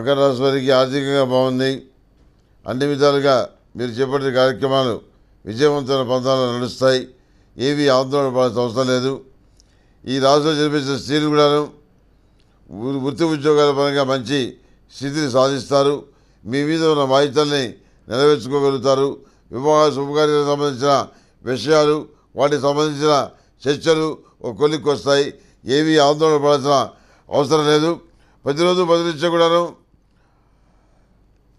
మకర రాశి వారికి ఆర్థికంగా బాగుంది. అన్ని విధాలుగా మీరు చేపట్టిన కార్యక్రమాలు విజయవంతమైన పంతాలు నడుస్తాయి. ఏవి ఆందోళన పడాల్సిన అవసరం లేదు. ఈ రాశిలో జన్మించిన స్త్రీలు కూడాను వృత్తి ఉద్యోగాల పరంగా మంచి స్థితిని సాధిస్తారు. మీ మీద ఉన్న బాధ్యతల్ని నెరవేర్చుకోగలుగుతారు. వివాహ శుభకార్యాలకు సంబంధించిన విషయాలు వాటికి సంబంధించిన చర్చలు ఒక కొలిక్కి వస్తాయి. ఏవి ఆందోళన పడాల్సిన అవసరం లేదు. ప్రతిరోజు బదిలించే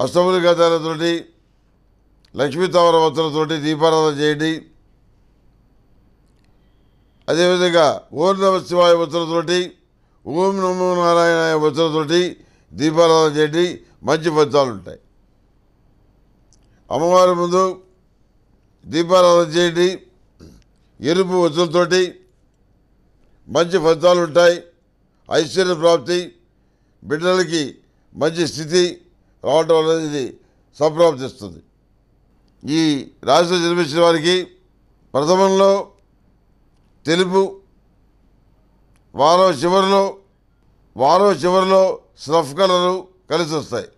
కూడాను అష్టములు గతాలతోటి లక్ష్మీతావర వత్తులతోటి దీపారాధన చేయండి. అదేవిధంగా ఓం నమ శివాయ వత్తులతోటి ఓం నమో నారాయణ వత్తులతోటి దీపారాధన చేయండి. మంచి ఫలితాలు ఉంటాయి. అమ్మవారి ముందు దీపారాధన చేయండి. ఎరుపు వత్తులతోటి మంచి ఫలితాలు ఉంటాయి. ఐశ్వర్య ప్రాప్తి బిడ్డలకి మంచి స్థితి రావటం అనేది సంప్రాప్తిస్తుంది ఈ రాశిలో జన్మించిన వారికి ప్రథమంలో తెలుపు వారం చివరిలో వారం చివరిలో స్నఫ్ కలరు కలిసి వస్తాయి